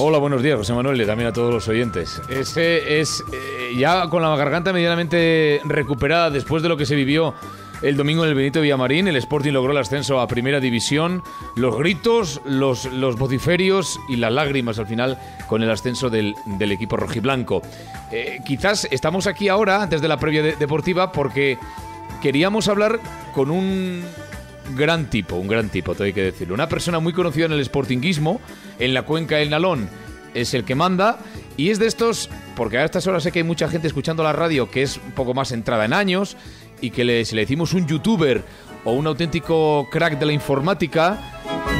Hola, buenos días, José Manuel, y también a todos los oyentes. Ese es eh, ya con la garganta medianamente recuperada después de lo que se vivió el domingo en el Benito Villamarín. El Sporting logró el ascenso a Primera División. Los gritos, los, los vociferios y las lágrimas al final con el ascenso del, del equipo rojiblanco. Eh, quizás estamos aquí ahora, antes de la previa de- deportiva, porque queríamos hablar con un gran tipo, un gran tipo, te hay que decirlo. Una persona muy conocida en el sportinguismo, en la cuenca del Nalón, es el que manda. Y es de estos, porque a estas horas sé que hay mucha gente escuchando la radio que es un poco más entrada en años y que le, si le decimos un youtuber o un auténtico crack de la informática,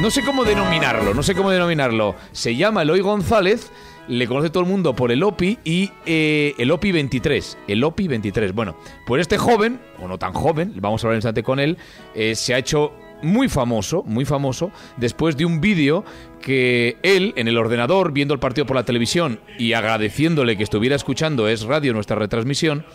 no sé cómo denominarlo, no sé cómo denominarlo. Se llama Eloy González, le conoce todo el mundo por el OPI y eh, el OPI 23. El OPI 23. Bueno, pues este joven, o no tan joven, vamos a hablar un instante con él, eh, se ha hecho muy famoso, muy famoso, después de un vídeo que él, en el ordenador, viendo el partido por la televisión y agradeciéndole que estuviera escuchando Es Radio, nuestra retransmisión,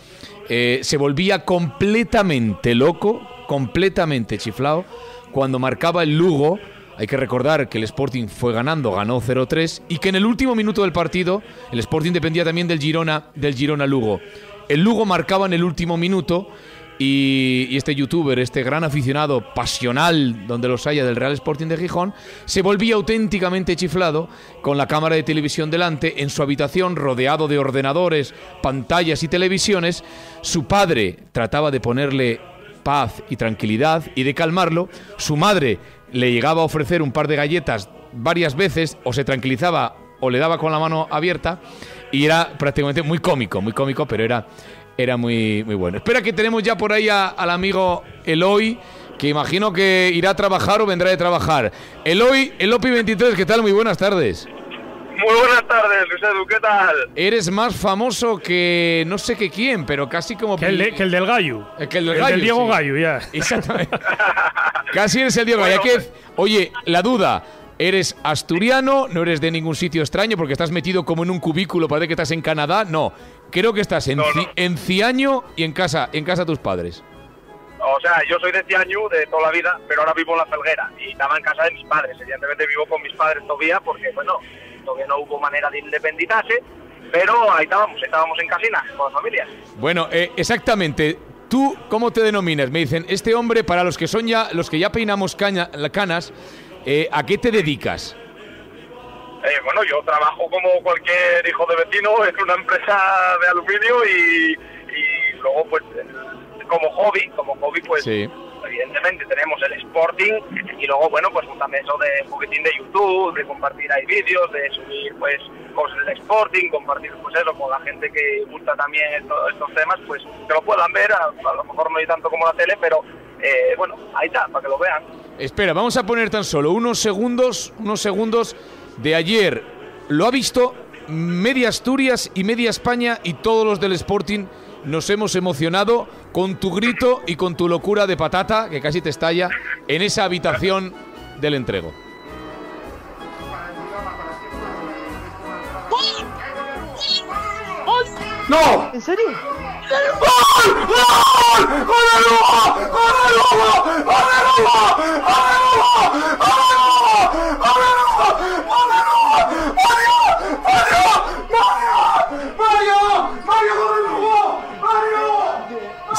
eh, se volvía completamente loco, completamente chiflado, cuando marcaba el Lugo. Hay que recordar que el Sporting fue ganando, ganó 0-3 y que en el último minuto del partido el Sporting dependía también del Girona, del Girona Lugo. El Lugo marcaba en el último minuto y, y este youtuber, este gran aficionado pasional donde los haya del Real Sporting de Gijón, se volvía auténticamente chiflado con la cámara de televisión delante en su habitación rodeado de ordenadores, pantallas y televisiones. Su padre trataba de ponerle paz y tranquilidad y de calmarlo. Su madre le llegaba a ofrecer un par de galletas varias veces o se tranquilizaba o le daba con la mano abierta y era prácticamente muy cómico, muy cómico, pero era, era muy, muy bueno. Espera que tenemos ya por ahí al amigo Eloy, que imagino que irá a trabajar o vendrá de trabajar. Eloy, Elopi 23, ¿qué tal? Muy buenas tardes. Muy buenas tardes, Luis Edu, ¿qué tal? Eres más famoso que no sé que quién, pero casi como... Que el, de- que el del gallo. Eh, que el del gallo, Diego sí. Gallo, ya. Exactamente. Casi eres el Diego Bueno, Galláquez. Oye, la duda. ¿Eres asturiano? ¿No eres de ningún sitio extraño? Porque estás metido como en un cubículo, parece que estás en Canadá. No, creo que estás en, No, Ci- no. en Ciaño y en casa, en casa de tus padres. O sea, yo soy de Ciañu de toda la vida, pero ahora vivo en La Felguera y estaba en casa de mis padres. Evidentemente vivo con mis padres todavía porque, bueno, todavía no hubo manera de independizarse, pero ahí estábamos, estábamos en casina con la familia. Bueno, eh, exactamente. ¿Tú cómo te denominas? Me dicen, este hombre, para los que son ya, los que ya peinamos caña, canas, eh, ¿a qué te dedicas? Eh, bueno, yo trabajo como cualquier hijo de vecino en una empresa de aluminio y, y luego, pues, como hobby, como hobby, pues, Sí. Evidentemente tenemos el Sporting y luego, bueno, pues también eso de un poquitín de YouTube, de compartir ahí vídeos, de subir, pues, cosas del Sporting, compartir, pues eso, con la gente que gusta también esto- estos temas, pues, que lo puedan ver, a, a lo mejor no hay tanto como la tele, pero, eh, bueno, ahí está, para que lo vean. Espera, vamos a poner tan solo unos segundos, unos segundos de ayer. Lo ha visto media Asturias y media España y todos los del Sporting nos hemos emocionado con tu grito y con tu locura de patata, que casi te estalla, en esa habitación del entrego. ¡No! ¿En serio?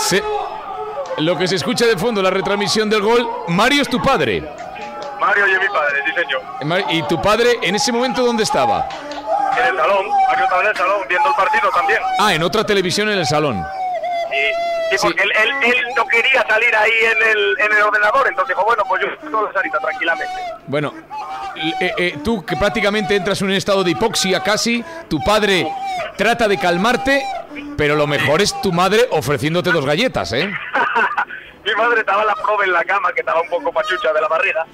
Se- lo que se escucha de fondo, la retransmisión del gol, Mario es tu padre. Mario y mi padre, sí señor. Mar- Y tu padre, en ese momento, ¿dónde estaba? En el salón, Mario estaba en el salón viendo el partido también. Ah, en otra televisión en el salón. Y, sí, porque Él, él, él no quería salir ahí en el, en el ordenador, entonces dijo, bueno, pues yo puedo salir tranquilamente. Bueno, eh, eh, tú que prácticamente entras en un estado de hipoxia casi, tu padre trata de calmarte, pero lo mejor es tu madre ofreciéndote dos galletas, ¿eh? Mi madre estaba la prove en la cama, que estaba un poco pachucha de la barriga.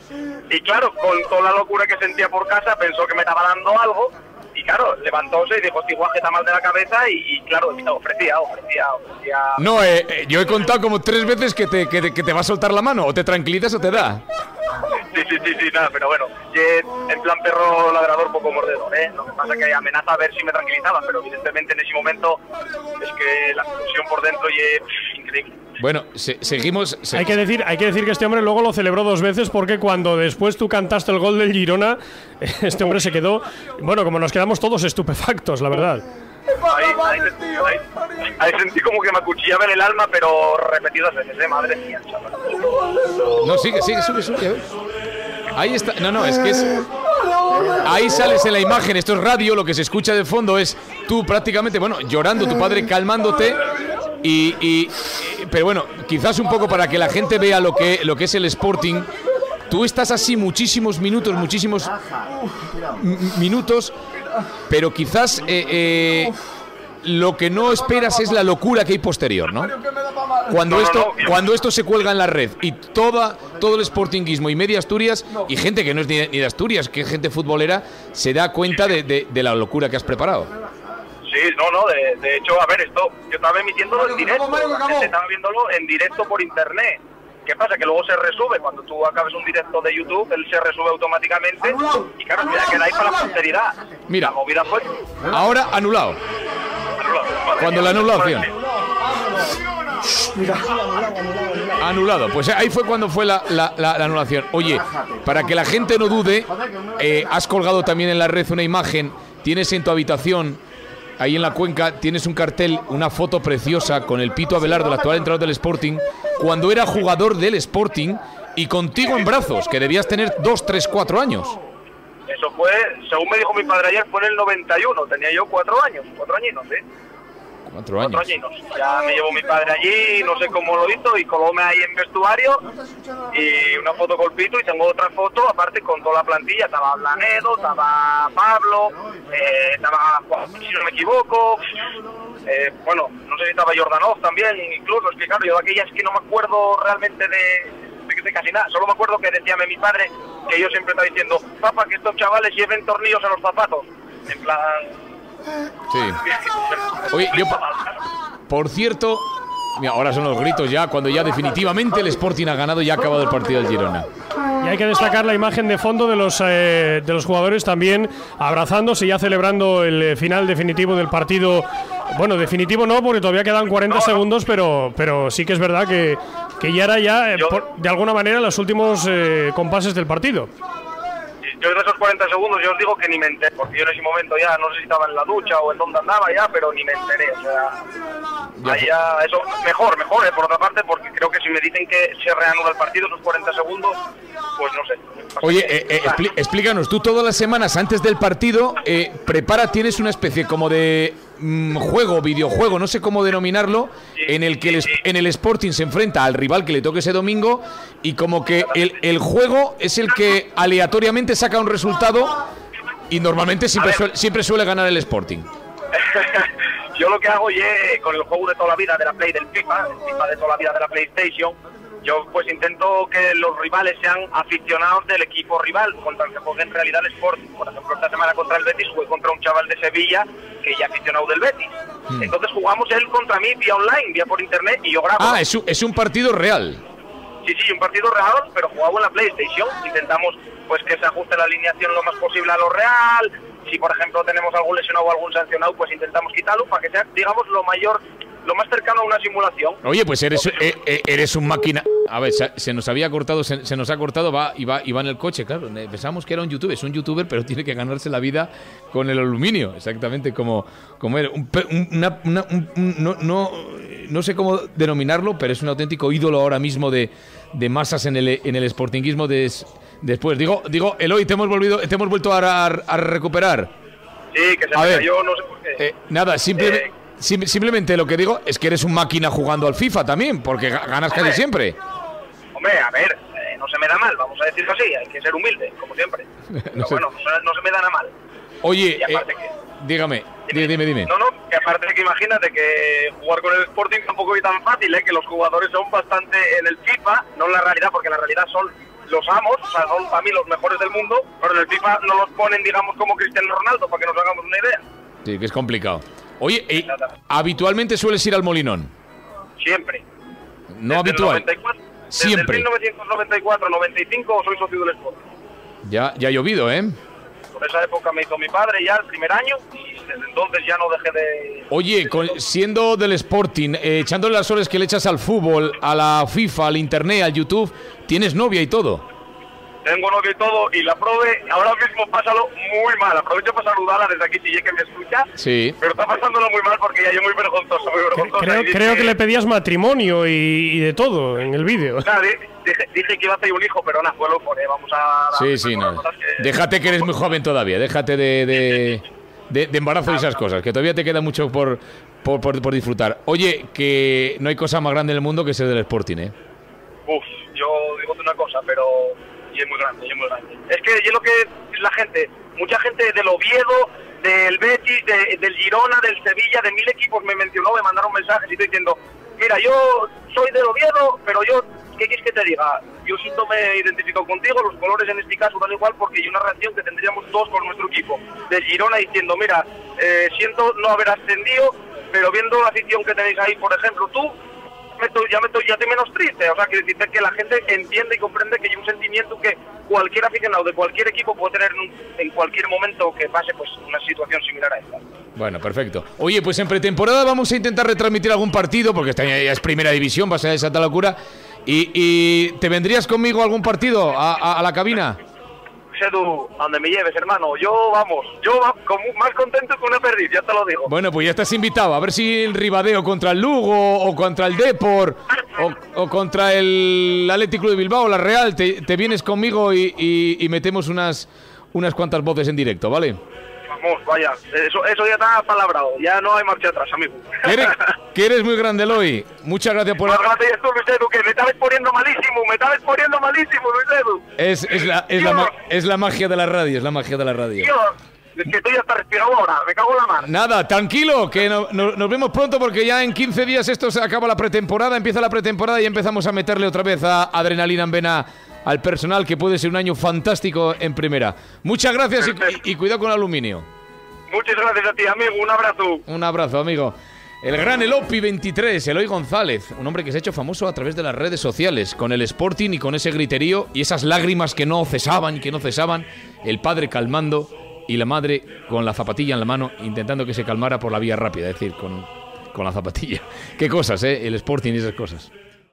Y claro, con toda la locura que sentía por casa, pensó que me estaba dando algo. Y claro, levantóse y dijo, este guaje está mal de la cabeza. Y, y claro, ofrecía, ofrecía, ofrecía. No, eh, eh, yo he contado como tres veces que te, que, te- que te va a soltar la mano, o te tranquilizas o te da. Sí, sí, sí, sí, nada, pero bueno, en plan perro ladrador poco mordedor, ¿eh? Lo que pasa que amenaza a ver si me tranquilizaba, pero evidentemente en ese momento es que la explosión por dentro y es increíble. Bueno, seguimos. Hay, que decir, hay que decir que este hombre luego lo celebró dos veces porque cuando después tú cantaste el gol del Girona, este hombre se quedó. Bueno, como nos quedamos todos estupefactos, la verdad. Ahí, sentí como que me acuchillaba en el alma, pero repetidas veces, ¿eh? madre mía, No, sigue, sigue, sube, sube. Ahí está. No, no, es que es. Ahí sales en la imagen, esto es radio, lo que se escucha de fondo es tú prácticamente, bueno, llorando, tu padre calmándote y, pero bueno, quizás un poco para que la gente vea lo que, lo que es el Sporting. Tú estás así muchísimos minutos, muchísimos minutos, pero quizás eh, eh, lo que no esperas es la locura que hay posterior, ¿no? Cuando esto, cuando esto se cuelga en la red y toda, todo el sportinguismo y media Asturias y gente que no es ni de, Asturias, que es gente futbolera, se da cuenta de, la locura que has preparado. Sí, no, no, de, hecho, a ver, esto, yo estaba emitiéndolo en directo, estaba viéndolo en directo por internet. ¿Qué pasa? Que luego se resube, cuando tú acabes un directo de YouTube, él se resube automáticamente y claro, mira, queda ahí para la posteridad. Mira, la movida fue... Ahora anulado. Cuando la anulación. Anulado. Pues ahí fue cuando fue la, anulación. Oye, para que la gente no dude, eh, has colgado también en la red una imagen. Tienes en tu habitación, ahí en la cuenca, tienes un cartel, una foto preciosa con el Pito Abelardo, el actual entrenador del Sporting, cuando era jugador del Sporting y contigo en brazos, que debías tener 2, 3, 4 años. Eso fue, según me dijo mi padre ayer, fue en el 91. Tenía yo 4 años, 4 añinos, ¿eh? Cuatro años. Ya me llevó mi padre allí, no sé cómo lo hizo, y colóme ahí en vestuario. Y una foto con Pito, y tengo otra foto, aparte con toda la plantilla. Estaba Blanedo, estaba Pablo, eh, estaba si no me equivoco. Eh, bueno, no sé si estaba Jordanov también, incluso. Es que claro, yo de aquella es que no me acuerdo realmente de, de, casi nada. Solo me acuerdo que decíame mi padre que yo siempre estaba diciendo, papá, que estos chavales lleven tornillos a los zapatos. En plan, Sí. Oye, yo, por cierto, ahora son los gritos ya, cuando ya definitivamente el Sporting ha ganado y ha acabado el partido del Girona. Y hay que destacar la imagen de fondo de los, eh, de los jugadores también abrazándose y ya celebrando el eh, final definitivo del partido. Bueno, definitivo no, porque todavía quedan 40 segundos, pero, pero sí que es verdad que, que ya era ya, eh, de alguna manera, los últimos compases del partido yo en esos 40 segundos yo os digo que ni me enteré, porque yo en ese momento ya no sé si estaba en la ducha o en dónde andaba ya, pero ni me enteré, o sea, ya, eso, mejor, mejor, eh, por otra parte, porque creo que si me dicen que se reanuda el partido esos 40 segundos, pues no sé. Oye, eh, eh, explícanos, tú todas las semanas antes del partido prepara, tienes una especie como de mm, juego, videojuego, no sé cómo denominarlo, en el que el, en el Sporting se enfrenta al rival que le toque ese domingo y como que el, el juego es el que aleatoriamente saca un resultado y normalmente siempre, suele, siempre suele ganar el Sporting. Yo lo que hago es, con el juego de toda la vida de la Play del FIFA, el FIFA de toda la vida de la PlayStation, yo pues intento que los rivales sean aficionados del equipo rival contra el que juegue en realidad el Sporting. Por ejemplo, esta semana contra el Betis jugué contra un chaval de Sevilla que ya aficionado del Betis. Hmm. Entonces jugamos él contra mí vía online, vía por internet y yo grabo. Ah, es un, es un partido real. Sí, sí, un partido real, pero jugado en la PlayStation. Intentamos pues que se ajuste la alineación lo más posible a lo real. Si por ejemplo tenemos algún lesionado o algún sancionado, pues intentamos quitarlo para que sea, digamos, lo mayor lo más cercano a una simulación. Oye, pues eres, eh, eh, eres un máquina. A ver, se, nos había cortado, se, nos ha cortado, va y, va y va en el coche, claro. Pensamos que era un youtuber, es un youtuber, pero tiene que ganarse la vida con el aluminio, exactamente como, como era. Un, no, no, no sé cómo denominarlo, pero es un auténtico ídolo ahora mismo de, de masas en el, en el sportinguismo de, después. Digo, digo, Eloy, te hemos, volvido, te hemos vuelto a, a, recuperar. Sí, que se me cayó, no sé por qué. Eh, nada, simplemente. Eh, simplemente lo que digo es que eres un máquina jugando al FIFA también, porque ganas casi siempre. Hombre, a ver, eh, no se me da mal, vamos a decirlo así, hay que ser humilde, como siempre. Pero bueno, no, se me da nada mal. Oye, eh, dígame, dime, dime, No, no, que aparte que imagínate que jugar con el Sporting tampoco es tan fácil, ¿eh? que los jugadores son bastante en el FIFA, no en la realidad, porque en la realidad son los amos, o sea, son para mí los mejores del mundo, pero en el FIFA no los ponen, digamos, como Cristiano Ronaldo, para que nos hagamos una idea. Sí, que es complicado. Oye, eh, ¿habitualmente sueles ir al Molinón? Siempre. No habitual. Siempre. Desde 1994-95 soy socio del Sport. Ya, ya ha llovido, ¿eh? Por esa época me hizo mi padre ya el primer año y desde entonces ya no dejé de... Oye, con- siendo del Sporting, eh, echándole las horas que le echas al fútbol, a la FIFA, al Internet, al YouTube, tienes novia y todo. Tengo novio y todo, y la prove, ahora mismo pásalo muy mal. Aprovecho para saludarla desde aquí si es que me escucha. Sí. Pero está pasándolo muy mal porque ya yo muy vergonzoso, muy vergonzosa. Creo, que le pedías matrimonio y, y de todo en el vídeo. Di- dije, dije que iba a hacer un hijo, pero nada, fue loco, ¿eh? Vamos a... Sí, sí, no. que- Déjate que eres muy joven todavía, déjate de, de, de- de embarazo y esas cosas, que todavía te queda mucho por, por, por- por disfrutar. Oye, que no hay cosa más grande en el mundo que ser del Sporting, ¿eh? Uf, yo digo una cosa, pero y es muy grande, y es muy grande. Es que yo lo que la gente, mucha gente del Oviedo, del Betis, de- del Girona, del Sevilla, de mil equipos me mencionó, me mandaron mensajes y estoy diciendo, mira, yo soy del Oviedo, pero yo, ¿qué quieres que te diga? Yo siento me identifico contigo, los colores en este caso dan igual porque hay una reacción que tendríamos todos con nuestro equipo. Del Girona diciendo, mira, eh, siento no haber ascendido, pero viendo la afición que tenéis ahí, por ejemplo, tú, ya me estoy ya estoy menos triste. O sea, quiero decirte que la gente entiende y comprende que hay un sentimiento que cualquier aficionado de cualquier equipo puede tener en, cualquier momento que pase pues una situación similar a esta. Bueno, perfecto. Oye, pues en pretemporada vamos a intentar retransmitir algún partido, porque esta ya es primera división, va a ser esa tal locura. Y, y ¿te vendrías conmigo a algún partido, a la cabina? Sedu, a donde me lleves, hermano, yo vamos, yo más contento que una perdiz, ya te lo digo. Bueno, pues ya estás invitado. A ver si el Ribadeo contra el Lugo, o contra el Depor, o, contra el Atlético de Bilbao, la Real, te, vienes conmigo y- y metemos unas, unas cuantas voces en directo, ¿vale? Vamos, vaya, eso, eso ya está palabrado, ya no hay marcha atrás, amigo. Eres, que eres muy grande, Eloy. Muchas gracias por... Más grande esto, Luis Edu, que me estabas poniendo malísimo, me estabas poniendo malísimo, Luis Edu. Es, es, la, es, la, es la magia de la radio, es la magia de la radio. Tío, es que tú ya estás respirando ahora, me cago en la mar. Nada, tranquilo, que no- no- nos vemos pronto porque ya en 15 días esto se acaba la pretemporada, empieza la pretemporada y empezamos a meterle otra vez a adrenalina en vena al personal, que puede ser un año fantástico en primera. Muchas gracias y, y- y cuidado con el aluminio. Muchas gracias a ti, amigo, un abrazo. Un abrazo, amigo. El gran Elopi 23, Eloy González, un hombre que se ha hecho famoso a través de las redes sociales, con el Sporting y con ese griterío y esas lágrimas que no cesaban, que no cesaban, el padre calmando y la madre con la zapatilla en la mano intentando que se calmara por la vía rápida, es decir, con, con la zapatilla. Qué cosas, ¿eh? El Sporting y esas cosas.